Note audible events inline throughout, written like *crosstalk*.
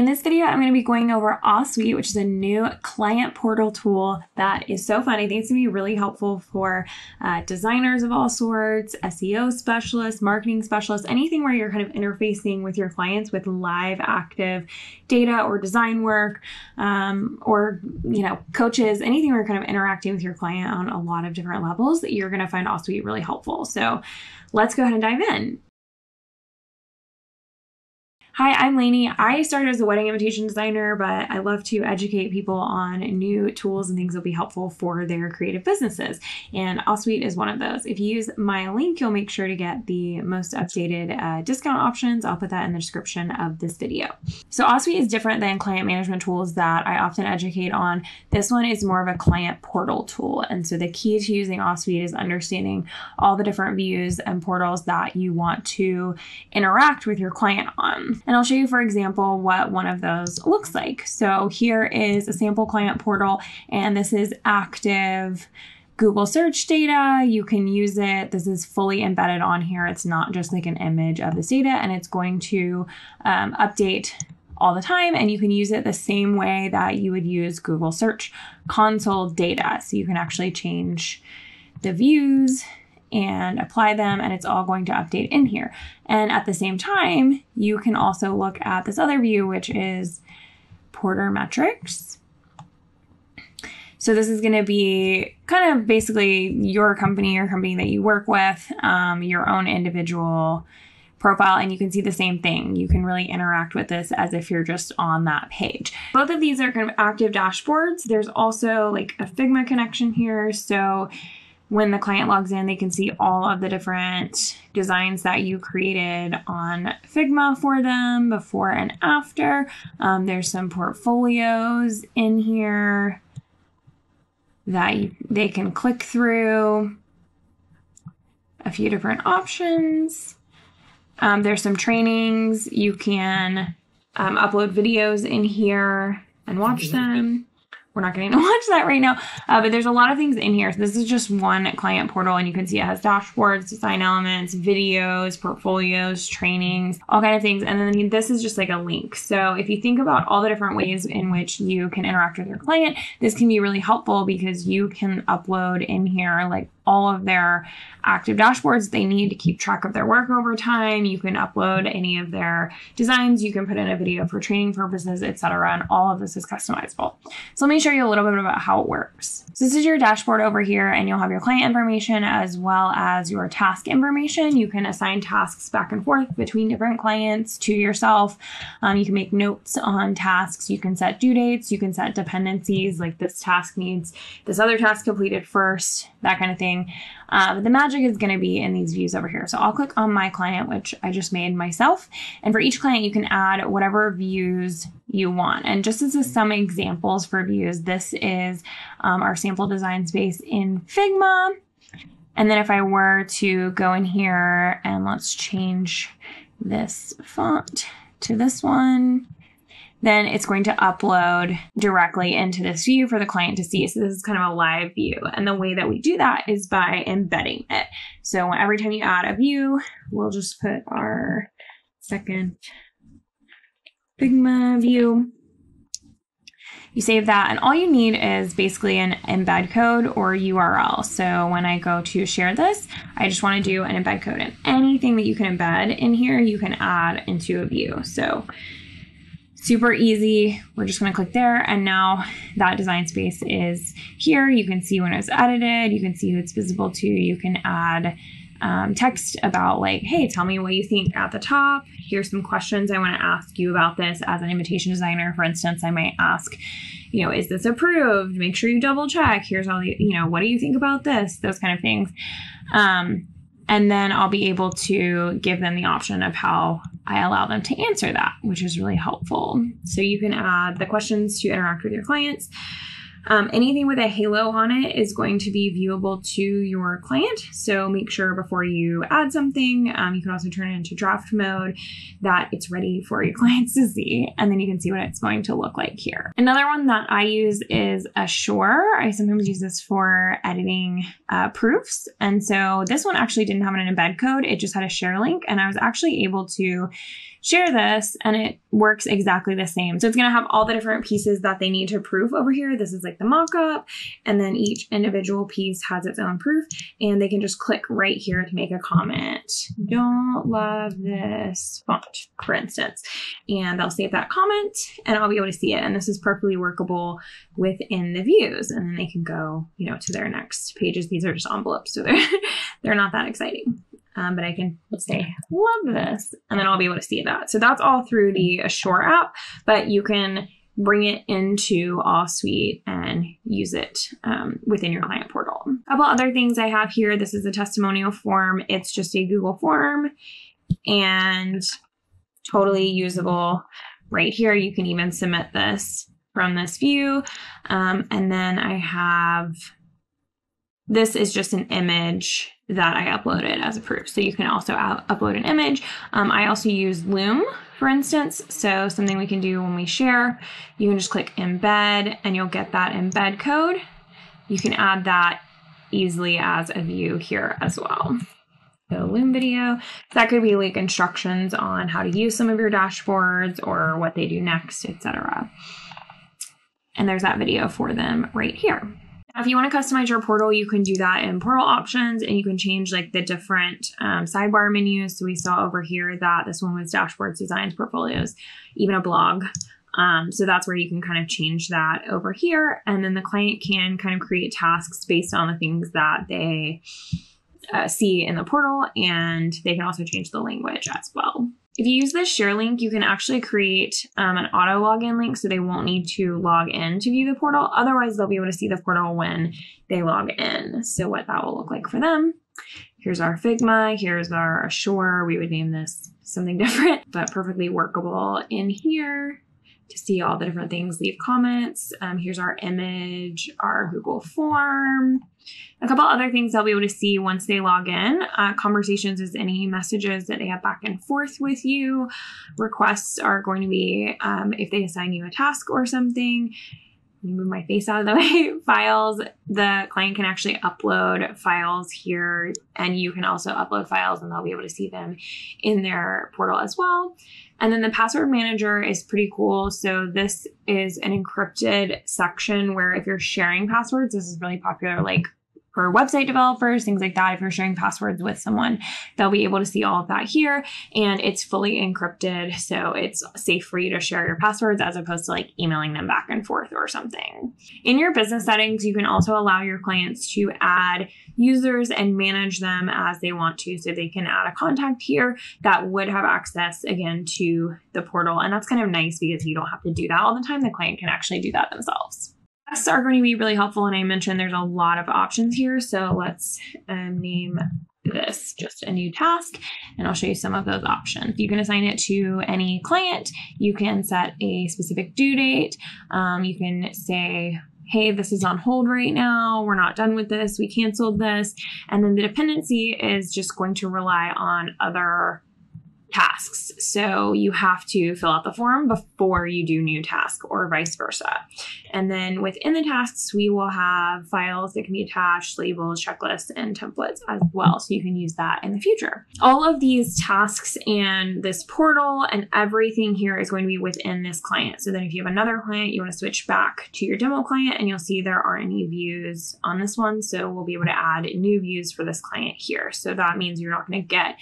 In this video, I'm going to be going over Ahsuite, which is a new client portal tool that is so fun. I think it's going to be really helpful for uh, designers of all sorts, SEO specialists, marketing specialists, anything where you're kind of interfacing with your clients with live, active data or design work, um, or you know, coaches, anything where you're kind of interacting with your client on a lot of different levels. That you're going to find Ahsuite really helpful. So let's go ahead and dive in. Hi, I'm Laney. I started as a wedding invitation designer, but I love to educate people on new tools and things that will be helpful for their creative businesses. And Ahsuite is one of those. If you use my link, you'll make sure to get the most updated uh, discount options. I'll put that in the description of this video. So, Ahsuite is different than client management tools that I often educate on. This one is more of a client portal tool. And so, the key to using Ahsuite is understanding all the different views and portals that you want to interact with your client on. And I'll show you, for example, what one of those looks like. So here is a sample client portal, and this is active Google search data. You can use it. This is fully embedded on here. It's not just like an image of this data, and it's going to um, update all the time and you can use it the same way that you would use Google Search Console data. So you can actually change the views and apply them, and it's all going to update in here. And at the same time, you can also look at this other view, which is Porter metrics. So this is going to be kind of basically your company, your company that you work with, um, your own individual profile and you can see the same thing. You can really interact with this as if you're just on that page. Both of these are kind of active dashboards. There's also like a Figma connection here. So when the client logs in, they can see all of the different designs that you created on Figma for them before and after. Um, there's some portfolios in here that you, they can click through. A few different options. Um, there's some trainings. You can um, upload videos in here and watch them we're not getting *laughs* to watch that right now. Uh, but there's a lot of things in here. So this is just one client portal, and you can see it has dashboards, design elements, videos, portfolios, trainings, all kind of things. And then this is just like a link. So if you think about all the different ways in which you can interact with your client, this can be really helpful because you can upload in here like all of their active dashboards they need to keep track of their work over time. You can upload any of their designs, you can put in a video for training purposes, etc. And all of this is customizable. So let me show you a little bit about how it works. So this is your dashboard over here, and you'll have your client information as well as your task information. You can assign tasks back and forth between different clients to yourself. Um, you can make notes on tasks. You can set due dates. You can set dependencies like this task needs this other task completed first, that kind of thing. Uh, but the magic is going to be in these views over here. So I'll click on my client, which I just made myself. And for each client, you can add whatever views you want. And just as some examples for views, this is um, our sample design space in Figma. And then if I were to go in here and let's change this font to this one then it's going to upload directly into this view for the client to see. So this is kind of a live view. And the way that we do that is by embedding it. So every time you add a view, we'll just put our second Figma view. You save that, and all you need is basically an embed code or URL. So when I go to share this, I just want to do an embed code, and anything that you can embed in here, you can add into a view. So super easy. We're just going to click there. And now that design space is here. You can see when it was edited. You can see who it's visible to. You can add um, text about like, hey, tell me what you think at the top. Here's some questions I want to ask you about this as an invitation designer. For instance, I might ask, you know, is this approved? Make sure you double check. Here's all the, you know, what do you think about this? Those kind of things. Um, and then I'll be able to give them the option of how I allow them to answer that, which is really helpful. So you can add the questions to interact with your clients. Um, anything with a halo on it is going to be viewable to your client. So make sure before you add something, um, you can also turn it into draft mode that it's ready for your *laughs* clients to see. And then you can see what it's going to look like here. Another one that I use is Ashore. I sometimes use this for editing uh, proofs. And so this one actually didn't have an embed code. It just had a share link. And I was actually able to share this and it works exactly the same. So it's going to have all the different pieces that they need to proof over here. This is like the mock-up and then each individual piece has its own proof and they can just click right here to make a comment. Don't love this font, for instance. And they'll save that comment and I'll be able to see it. And this is perfectly workable within the views. And then they can go, you know, to their next pages. These are just envelopes, so they're *laughs* they're not that exciting. Um, but I can say, love this, and then I'll be able to see that. So that's all through the Ashore app, but you can bring it into Ahsuite and use it um, within your client portal. A couple other things I have here. This is a testimonial form. It's just a Google form and totally usable right here. You can even submit this from this view. Um, and then I have this is just an image that I uploaded as a proof. So you can also upload an image. Um, I also use Loom, for instance. So something we can do when we share, you can just click embed and you'll get that embed code. You can add that easily as a view here as well. So Loom video, that could be like instructions on how to use some of your dashboards or what they do next, etc. And there's that video for them right here. If you want to customize your portal, you can do that in portal options and you can change like the different um, sidebar menus. So we saw over here that this one was dashboards, designs, portfolios, even a blog. Um, so that's where you can kind of change that over here. And then the client can kind of create tasks based on the things that they uh, see in the portal. And they can also change the language as well. If you use this share link, you can actually create um, an auto login link so they won't need to log in to view the portal. Otherwise, they'll be able to see the portal when they log in. So, what that will look like for them. Here's our Figma, here's our Ashore. We would name this something *laughs* different, but perfectly workable in here to see all the different things, leave comments. Um, here's our image, our Google form. A couple other things they'll be able to see once they log in. Uh, conversations is any messages that they have back and forth with you. Requests are going to be um, if they assign you a task or something. Move my face out of the *laughs* way. files, the client can actually upload files here, and you can also upload files, and they'll be able to see them in their portal as well. And then the password manager is pretty cool. So this is an encrypted section where if you're sharing passwords, this is really popular, like for website developers, things like that. If you're sharing passwords with someone, they'll be able to see all of that here. And it's fully encrypted. So it's safe for you to share your passwords as opposed to like emailing them back and forth or something. In your business settings, you can also allow your clients to add users and manage them as they want to. So they can add a contact here that would have access again to the portal. And that's kind of nice because you don't have to do that all the time. The client can actually do that themselves are going to be really helpful. And I mentioned there's a lot of options here. So let's um, name this just a new task and I'll show you some of those options. You can assign it to any client. You can set a specific due date. Um, you can say, hey, this is on hold right now. We're not done with this. We canceled this. And then the dependency is just going to rely on other tasks. So you have to fill out the form before you do new task or vice versa. And then within the tasks, we will have files that can be attached, labels, checklists, and templates as well. So you can use that in the future. All of these tasks and this portal and everything here is going to be within this client. So then if you have another client, you want to switch back to your demo client and you'll see there aren't any views on this one. So we'll be able to add new views for this client here. So that means you're not going to get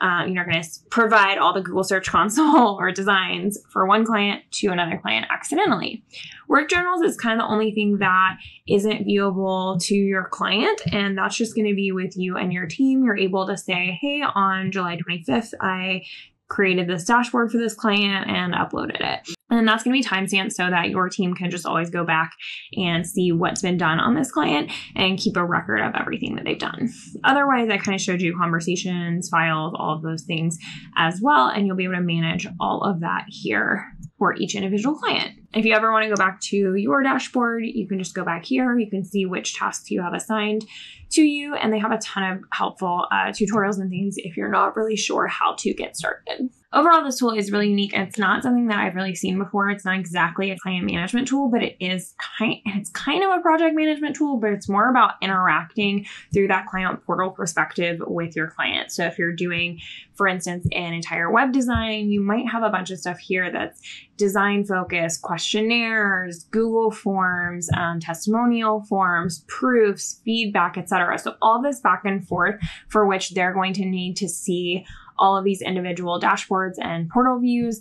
uh, you're going to provide all the Google Search *laughs* Console or designs for one client to another client accidentally. Work journals is kind of the only thing that isn't viewable to your client, and that's just going to be with you and your team. You're able to say, hey, on July 25th, I created this dashboard for this client and uploaded it. And that's going to be timestamped so that your team can just always go back and see what's been done on this client and keep a record of everything that they've done. Otherwise, I kind of showed you conversations, files, all of those things as well. And you'll be able to manage all of that here for each individual client. If you ever want to go back to your dashboard, you can just go back here. You can see which tasks you have assigned to you, and they have a ton of helpful uh, tutorials and things if you're not really sure how to get started. Overall, this tool is really unique. It's not something that I've really seen before. It's not exactly a client management tool, but it is kind it's kind of a project management tool, but it's more about interacting through that client portal perspective with your client. So if you're doing, for instance, an entire web design, you might have a bunch of stuff here that's design focus, questionnaires, Google Forms, um, testimonial forms, proofs, feedback, etc. So all this back and forth for which they're going to need to see all of these individual dashboards and portal views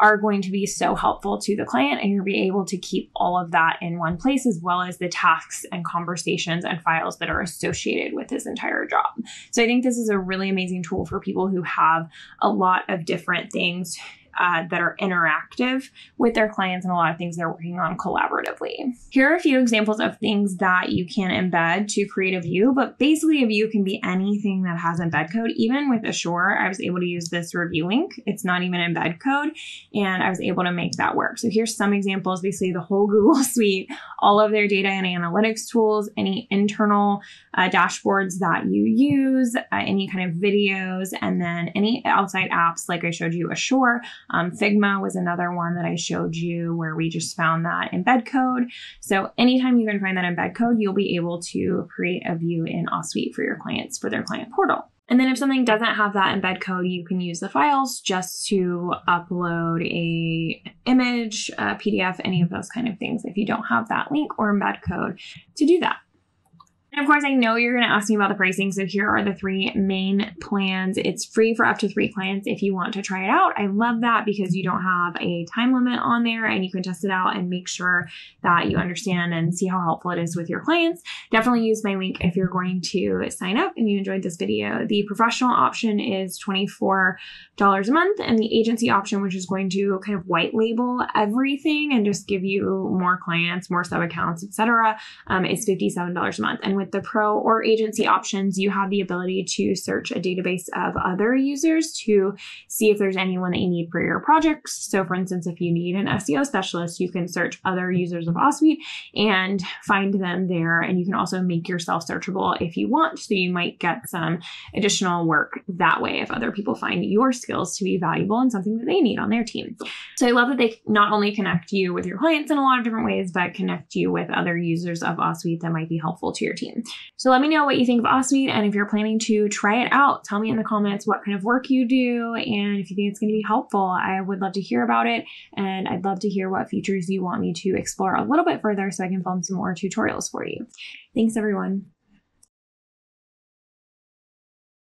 are going to be so helpful to the client and you'll be able to keep all of that in one place as well as the tasks and conversations and files that are associated with this entire job. So I think this is a really amazing tool for people who have a lot of different things uh, that are interactive with their clients and a lot of things they're working on collaboratively. Here are a few examples of things that you can embed to create a view, but basically a view can be anything that has embed code. Even with Ashore, I was able to use this review link. It's not even embed code, and I was able to make that work. So here's some examples, basically the whole *laughs* Google suite, all of their data and analytics tools, any internal uh, dashboards that you use, uh, any kind of videos, and then any outside apps like I showed you Ashore. Um, Figma was another one that I showed you where we just found that embed code. So anytime you can find that embed code, you'll be able to create a view in Ahsuite for your clients for their client portal. And then if something doesn't have that embed code, you can use the files just to upload a image, a PDF, any of those kind of things if you don't have that link or embed code to do that. And of course, I know you're going to ask me about the pricing. So here are the three main plans. It's free for up to three clients if you want to try it out. I love that because you don't have a time limit on there and you can test it out and make sure that you understand and see how helpful it is with your clients. Definitely use my link if you're going to sign up and you enjoyed this video. The professional option is $24 a month and the agency option, which is going to kind of white label everything and just give you more clients, more sub accounts, etc., um, is $57 a month. And with the pro or agency options, you have the ability to search a database of other users to see if there's anyone that you need for your projects. So, for instance, if you need an SEO specialist, you can search other users of Ahsuite and find them there. And you can also make yourself searchable if you want. So, you might get some additional work that way if other people find your skills to be valuable and something that they need on their team. So, I love that they not only connect you with your clients in a lot of different ways, but connect you with other users of Ahsuite that might be helpful to your team. So let me know what you think of Ahsuite and if you're planning to try it out, tell me in the comments what kind of work you do and if you think it's going to be helpful. I would love to hear about it and I'd love to hear what features you want me to explore a little bit further so I can film some more tutorials for you. Thanks everyone.